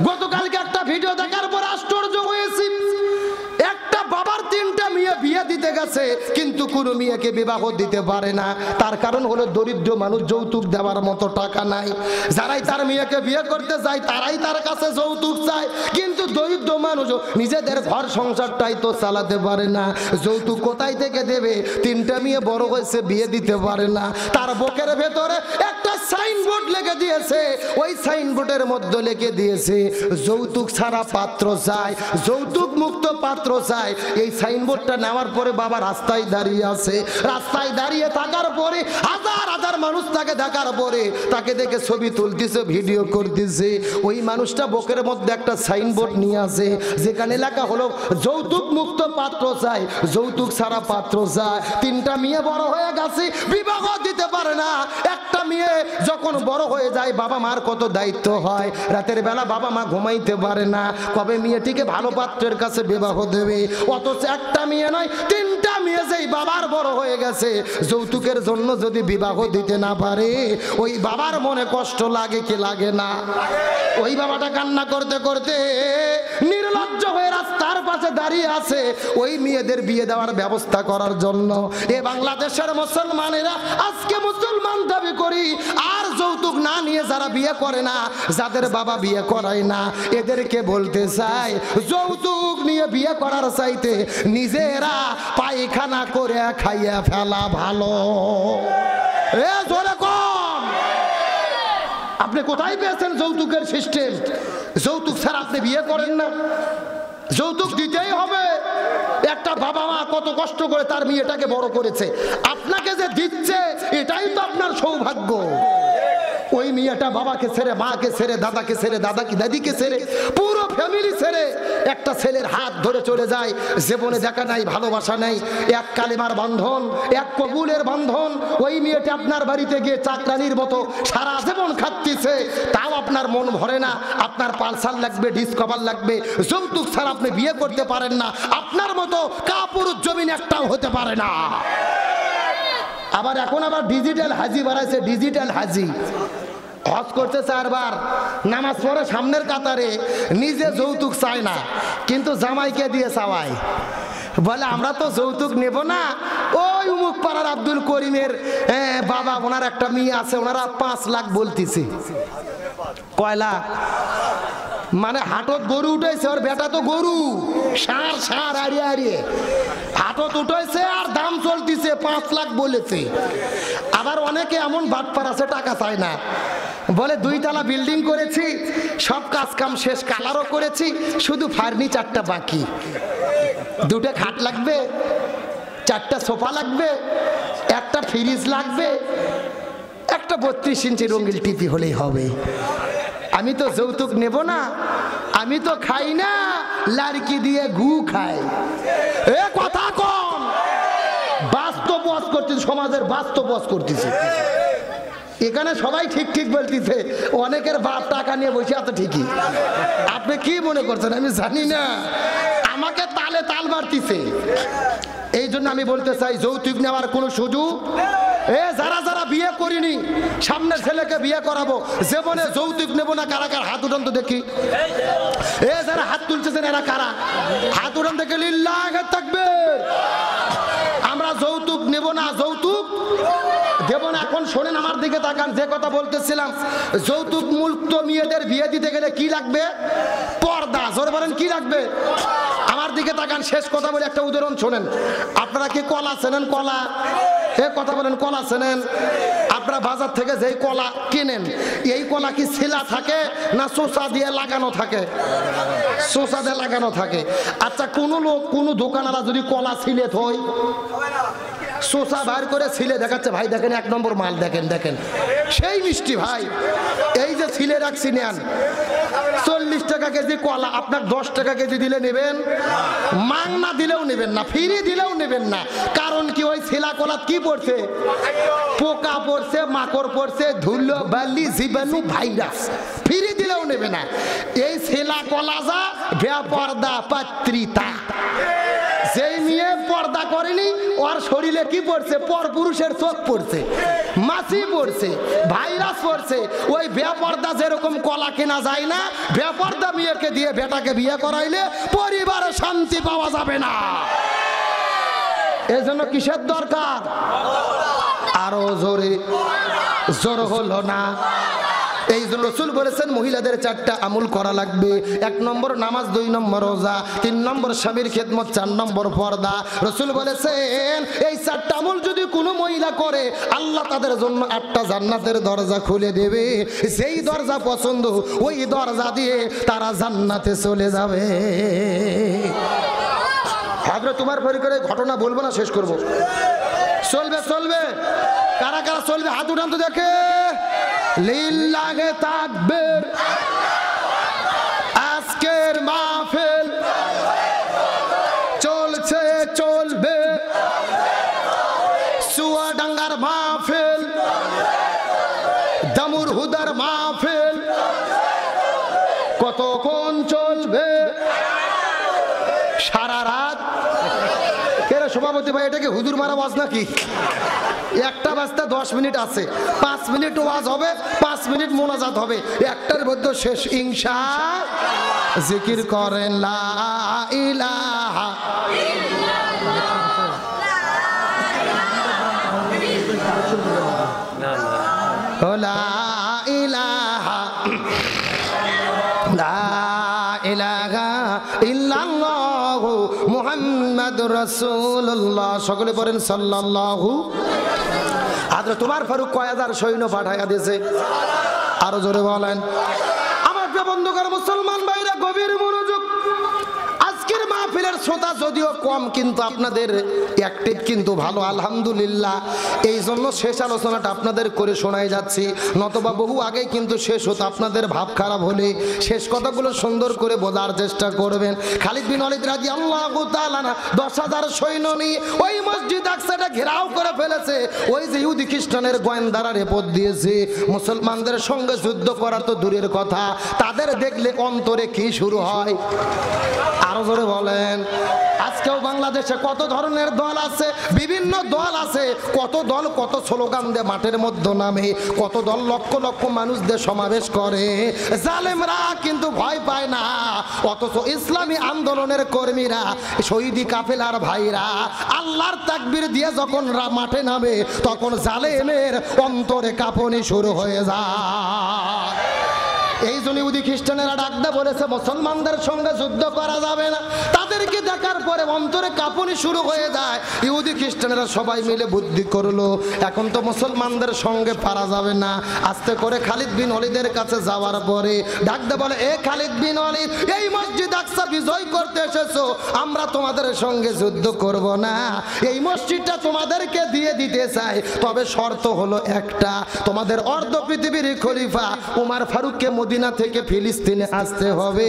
গতকালকে একটা ভিডিও দেখার গেছে কিন্তু কোনো মেয়েকে বিবাহ দিতে পারে না। তার কারণ হলো দরিদ্র মানুষ যৌতুক দেওয়ার মতো টাকা নাই। যারাই তার মেয়েকে বিয়ে করতে যায়, তারাই তার কাছে যৌতুক চায়। কিন্তু দরিদ্র মানুষ নিজেদের ঘর সংসারটাই তো চালাতে পারে না। যৌতুক কোথায় থেকে দেবে? তিনটা মেয়ে বড় হয়েছে, বিয়ে দিতে পারে না। তার বুকের ভেতরে একটা সাইনবোর্ড লেগে দিয়েছে। ওই সাইনবোর্ডের মধ্যে লিখে দিয়েছে, যৌতুক ছাড়া পাত্র চায় যৌতুক মুক্ত পাত্র চায় এই সাইনবোর্ডটা নেওয়ার পরে বাবা রাস্তায় দাঁড়িয়ে আছে। রাস্তায় দাঁড়িয়ে থাকার পরে হাজার হাজার মানুষ তাকে দেখার পরে তাকে দেখে ছবি তুলতেছে, ভিডিও করতেছে। ওই মানুষটা বুকের মধ্যে একটা সাইনবোর্ড নিয়ে আসে যেখানে লেখা হলো, যৌতুক মুক্ত পাত্র চায় যৌতুক ছাড়া পাত্র চায় তিনটা মেয়ে বড় হয়ে গেছে, বিবাহ দিতে পারে না। একটা মেয়ে যখন বড় হয়ে যায়, বাবা মার কত দায়িত্ব হয়। রাতের বেলা বাবা মা ঘুমাইতে পারে না। কবে মেয়েটিকে ভালো পাত্রের কাছে বিবাহ দেবে? অথচ একটা মেয়ে নয়, তিনটা মেয়ে যেই বাবার বড় হয়ে গেছে, যৌতুকের জন্য যদি বিবাহ দিতে না পারে, ওই বাবার মনে কষ্ট লাগে কি লাগে না? ওই বাবাটা কান্না করতে করতে নির্লজ্জ হয়ে রাস্তার পাশে দাঁড়িয়ে আছে ওই মেয়েদের বিয়ে দেওয়ার ব্যবস্থা করার জন্য। এ বাংলাদেশের মুসলমানেরা আজকে মুসলমান দাবি করি, আর যৌতুক না নিয়ে যারা বিয়ে করে না, যাদের বাবা বিয়ে করায় না, এদেরকে বলতে চাই, যৌতুক নিয়ে বিয়ে করার চাইতে নিজেরা পায়খানা করে খাইয়া ফেলা ভালো। আপনি কোথায় পেয়েছেন যৌতুকের সিস্টেম? যৌতুক ছাড়া আপনি বিয়ে করেন না। যৌতুক দিতেই হবে। একটা বাবা মা কত কষ্ট করে তার মেয়েটাকে বড় করেছে। আপনাকে যে দিচ্ছে, এটাই তো আপনার সৌভাগ্য। ওই মেয়েটা বাবাকে ছেড়ে, মাকে ছেড়ে, দাদাকে ছেড়ে, দাদাকে, দাদিকে ছেড়ে, পুরো ফ্যামিলি ছেড়ে একটা ছেলের হাত ধরে চলে যায়। জীবনে দেখা নাই, ভালোবাসা নাই, এক কালিমার বন্ধন, এক কবুলের বন্ধন। ওই মেয়েটা আপনার বাড়িতে গিয়ে চাকরানির মতো সারা জীবন খাচ্ছিছে তাও আপনার মন ভরে না। আপনার পালসার লাগবে ডিসকভার লাগবে। যৌতুক ছাড়া আপনি বিয়ে করতে পারেন না। আপনার মতো কাপুরুষ জমিন একটাও হতে পারে না। আবার এখন আবার ডিজিটাল হাজি বাড়াইছে ডিজিটাল হাজি। হজ করতে চারবার, নামাজ পড়ে সামনের কাতারে, নিজে যৌতুক চায় না, কিন্তু জামাইকে দিয়ে চাওয়ায়। বলে, আমরা তো যৌতুক নেব না। ওই উমুক পাড়ার আব্দুল করিমের বাবা, ওনার একটা মেয়ে আছে, ওনারা পাঁচ লাখ বলতেছে। কয়লা মানে হাটত গরু উঠেছে ওর বেটা তো গরু। সার সার, আড়িয়ে আড়িয়ে। হাটত উঠেছে আর দাম চলতিছে, পাঁচ লাখ বলেছে। আবার অনেকে এমন বাটপার আছে, টাকা চায় না। বলে, দুইতলা বিল্ডিং করেছি, সব কাজ কাম শেষ, কালারও করেছি, শুধু ফার্নিচারটা বাকি। দুটো খাট লাগবে, চারটা সোফা লাগবে, একটা ফ্রিজ লাগবে, একটা বত্রিশ ইঞ্চি রঙিল টিপি হলেই হবে। আমি তো যৌতুক নেব না, আমি তো খাই না, লাড়কি দিয়ে গু খাই। এ কথা কম বাস্তব বস করতেছে, সমাজের বাস্তব বস করতেছে। এখানে সবাই ঠিক ঠিক বলতেছে, অনেকের বাপ টাকা নিয়ে বসে আছে ঠিকই। আপনি কি মনে করছেন? আমি জানি না। আমাকে তালে তাল মারতিছে। এই জন্য আমি বলতে চাই, যৌতুক নেওয়ার কোনো সুযোগ এ, যারা যারা বিয়ে করিনি সামনের ছেলেকে বিয়ে করাবো, জীবনে যৌতুক নেব না, কারা কার হাত উঠান তো দেখি। এ, যারা হাত তুলতেছেন, এরা কারা? হাত উঠান দেখে লিল্লাহ থাকবে আমরা যৌতুক নেব না, যৌতুক দেব না। এখন শোনেন আমার দিকে তাকান, যে কথা বলতেছিলাম, যৌতুক মুক্ত মেয়েদের বিয়ে দিতে গেলে কি লাগবে? পর্দা, জোরে বলেন, কি লাগবে? আমার দিকে তাকান, শেষ কথা বলে একটা উদাহরণ শোনেন। আপনারা কি কলা চেনেন? কলা? এ কথা বলেন, কলা চেনেন? আপনারা বাজার থেকে যেই কলা কিনেন, এই কলা কি ছিলা থাকে না চোষা দিয়ে লাগানো থাকে? চোষা দিয়ে লাগানো থাকে। আচ্ছা কোনো লোক, কোনো দোকানারা যদি কলা ছিলে থই শোষা বার করে ছিলে দেখাচ্ছে। ভাই, দেখেন, এক নম্বর মাল, দেখেন দেখেন। সেই মিষ্টি, ভাই। এই যে ছিলে রাখছি, নেন। চল্লিশ টাকা কেজি কলা, আপনার দশ টাকা কেজি দিলে নেবেন। মাংনা দিলেও নেবেন না, ফিরি দিলেও নেবেন না। কারণ কি, ওই ছিলা কলা কি পড়ছে? পোকা পড়ছে, মাকড় পড়ছে, ধুলো, বালি, জীবাণু, ভাইরাস। ফিরি দিলেও নেবে না। এই ছেলা কলা যা বেপর্দা পাত্রিতা যেই মেয়ে পর্দা করেনি, ওর শরীরে কি পড়ছে? পর পুরুষের চোখ পড়ছে মাছি পড়ছে, ভাইরাস পড়ছে। ওই বেপর্দা যেরকম কলা কেনা যায় না, বেপর্দা মেয়েকে দিয়ে বেটাকে বিয়ে করাইলে পরিবারে শান্তি পাওয়া যাবে না। এজন্য কিসের দরকার? আরও জোরে, জোর হলো না। এই রসুল বলেছেন, মহিলাদের চারটা আমল করা লাগবে। এক নম্বর নামাজ, দুই নম্বর রোজা, তিন নম্বর স্বামীর খেদমত, চার নম্বর পর্দা। রসুল বলেছেন, এই চারটা আমল যদি কোনো মহিলা করে, আল্লাহ তাদের জন্য আটটা জান্নাতের দরজা খুলে দেবে। সেই দরজা পছন্দ, ওই দরজা দিয়ে তারা জান্নাতে চলে যাবে। হাজরা, তোমার পরিবারে ঘটনা বলব না, শেষ করব। চলবে চলবে। কারা কারা চলবে? হাত উঠান তো দেখে। লিল্লাহে তাকবীর। আজকের মাহফিল চলছে, চলবে। চুয়াডাঙ্গার মাহফিল, দামুর হুদার মাহফিল, কতক্ষণ চলবে? সারা রাত। কেন সভাপতি ভাই এটাকে হুদুর মারা ওয়াজ নাকি? একটা বাজতে দশ মিনিট আছে। পাঁচ মিনিট ওয়াজ হবে, পাঁচ মিনিট মোনাজাত হবে। একটার মধ্যে শেষ ইংসা জিকির করেন, লা ইলাহা লা ইলাহা লা সকলে পড়েন, সাল্লাল্লাহু আদর তোমার ফারুক কয় হাজার সৈন্য পাঠাইয়া দিয়েছে? আরও জোরে বলেন। আমার বন্ধুকার মুসলমান ভাইরা, গভীর মনোযোগ। আজকের মাহফিলের শ্রোতা যদিও কম, কিন্তু আপনাদের অ্যাক্টিভ কিন্তু ভালো, আলহামদুলিল্লাহ। এই জন্য শেষ আলোচনাটা আপনাদের করে শোনাই যাচ্ছি। নতবা বহু আগেই কিন্তু শেষ হতো, আপনাদের ভাব খারাপ হলে শেষ কথাগুলো সুন্দর করে বোঝার চেষ্টা করবেন। খালিদ বিন অলিদ রাজি আল্লাহ দশ হাজার সৈন্য নিয়ে ওই মসজিদ আকসাটা ঘেরাও করে ফেলেছে। ওই যে ইহুদি খ্রিস্টানের গোয়েন্দারা রেপদ দিয়েছে, মুসলমানদের সঙ্গে যুদ্ধ করা তো দূরের কথা, তাদের দেখলে অন্তরে কি শুরু হয়? আরও জোরে বলেন। আজকেও বাংলাদেশে কত ধরনের দল আছে? বিভিন্ন দল আছে। কত দল কত স্লোগান দিয়ে মাঠের মধ্যে নামে। কত দল লক্ষ লক্ষ মানুষদের সমাবেশ করে। জালেমরা কিন্তু ভয় পায় না। অথচ ইসলামী আন্দোলনের কর্মীরা, শহীদি কাফেলার ভাইরা, আল্লাহর তাকবির দিয়ে যখন মাঠে নামে, তখন জালেমের অন্তরে কাঁপনি শুরু হয়ে যায়। ইহুদি খ্রিস্টানেরা ডাকদা বলেছে, মুসলমানদের সঙ্গে যুদ্ধ করা যাবে না। তাদেরকে দেখার পরে অন্তরে কাঁপুনি শুরু হয়ে যায়। ইহুদি খ্রিস্টানেরা সবাই মিলে বুদ্ধি করল, এখন তো মুসলমানদের সঙ্গে পারা যাবে না। আস্তে করে খালিদ বিন অলিদের কাছে যাওয়ার পরে ডাকদা বলে, এ খালিদ বিন অলিদ এই মসজিদ আকসা বিজয় করতে এসেছ। আমরা তোমাদের সঙ্গে যুদ্ধ করব না। এই মসজিদটা তোমাদেরকে দিয়ে দিতে চাই। তবে শর্ত হলো একটা, তোমাদের অর্ধ পৃথিবীর খলিফা উমার ফারুককে মদিনা থেকে ফিলিস্তিনে আসতে হবে।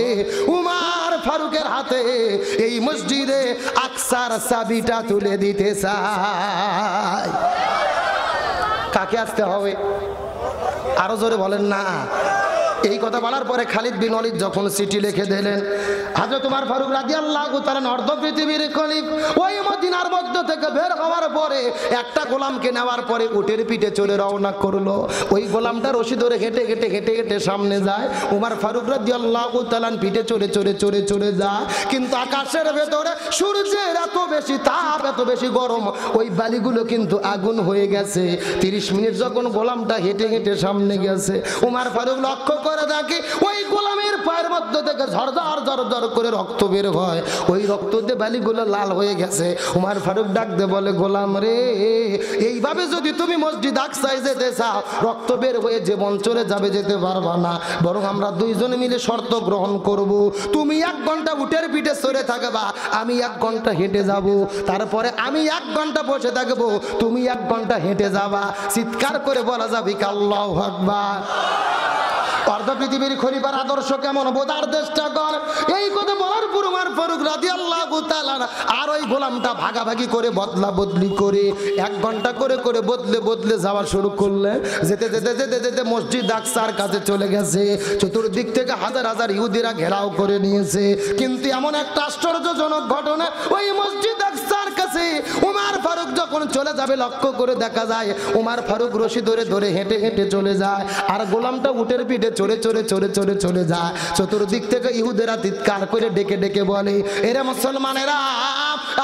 উমার ফারুকের হাতে এই মসজিদে আকসার চাবিটা তুলে দিতে চাই। কাকে আসতে হবে? আরও জোরে বলেন না। এই কথা বলার পরে খালিদ বিন অলিদ যখন চিঠি লিখে দিলেন হাজর তোমার ফারুক রাজি আল্লাহ তারা অর্ধ পৃথিবীর খলিফ, ওই মদিনার মধ্য থেকে বের হওয়ার পরে একটা গোলামকে নেওয়ার পরে উটের পিঠে চলে রওনা করল। ওই গোলামটা রশি ধরে হেঁটে হেঁটে হেঁটে হেঁটে সামনে যায়। উমার ফারুক রাজি আল্লাহ তালান পিঠে চড়ে চড়ে চড়ে চড়ে যায়। কিন্তু আকাশের ভেতরে সূর্যের এত বেশি তাপ, এত বেশি গরম, ওই বালিগুলো কিন্তু আগুন হয়ে গেছে। তিরিশ মিনিট যখন গোলামটা হেঁটে হেঁটে সামনে গেছে, উমার ফারুক লক্ষ্য করে দেখে, ওই গোলামের পায়ের মধ্যে থেকে ঝরঝর ঝরঝর করে রক্ত বের হয়। ওই রক্ত দিয়ে বালিগুলো লাল হয়ে গেছে। উমার ফারুক ডাক দে বলে, গোলাম রে, এইভাবে যদি তুমি মসজিদ আকসাই যেতে চাও, রক্ত বের হয়ে জীবন চলে যাবে, যেতে পারবা না। বরং আমরা দুইজনে মিলে শর্ত গ্রহণ করব। তুমি এক ঘণ্টা উটের পিঠে সরে থাকবা, আমি এক ঘণ্টা হেঁটে যাব। তারপরে আমি এক ঘণ্টা বসে থাকব, তুমি এক ঘণ্টা হেঁটে যাবা। চিৎকার করে বলা যাবে কাল্লাহ আকবার। অর্ধ পৃথিবীর খলিফার আদর্শ কেমন? বোধার দেশটা কর এই কথা বলার পর উমার ফারুক রাজি আল্লাহ আর ওই গোলামটা ভাগাভাগি করে বদলা বদলি করে এক ঘণ্টা করে করে বদলে বদলে যাওয়া শুরু করলে যেতে যেতে যেতে যেতে মসজিদ আকসার কাছে চলে গেছে। চতুর্দিক থেকে হাজার হাজার ইহুদিরা ঘেরাও করে নিয়েছে। কিন্তু এমন একটা আশ্চর্যজনক ঘটনা, ওই মসজিদ আকসার কাছে উমার ফারুক যখন চলে যাবে, লক্ষ্য করে দেখা যায়, উমার ফারুক রশি ধরে ধরে হেঁটে হেঁটে চলে যায়। আর গোলামটা উটের পিঠে চড়ে চড়ে চড়ে চড়ে চলে যায়। চতুর্দিক থেকে ইহুদেরা চিৎকার করে ডেকে ডেকে বলে, এরা মুসলমানেরা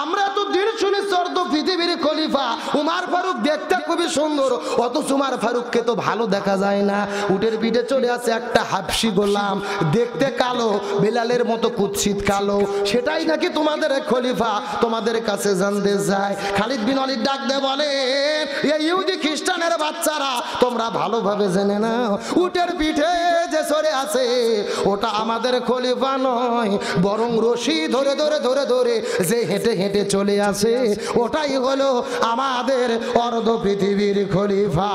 আমরা তো দিন শুনে চর্দ পৃথিবীর খলিফা। উমার ফারুক দেখতে খুবই সুন্দর। অথচ উমার ফারুককে তো ভালো দেখা যায় না। উটের পিঠে চলে আসে একটা হাফসি গোলাম। দেখতে কালো, বেলালের মতো কুৎসিত কালো। সেটাই নাকি তোমাদের খলিফা, তোমাদের কাছে জানতে যায় খালিদ বিন অলির ডাক দে বলে এই ইহুদি খ্রিস্টানের বাচ্চারা, তোমরা ভালোভাবে জেনে নাও। উটের পিঠে যে সরে আছে, ওটা আমাদের খলিফা নয়, বরং রশি ধরে ধরে ধরে ধরে যে হেঁটে হেঁটে চলে আসে, ওটাই হলো আমাদের অর্ধ পৃথিবীর খলিফা।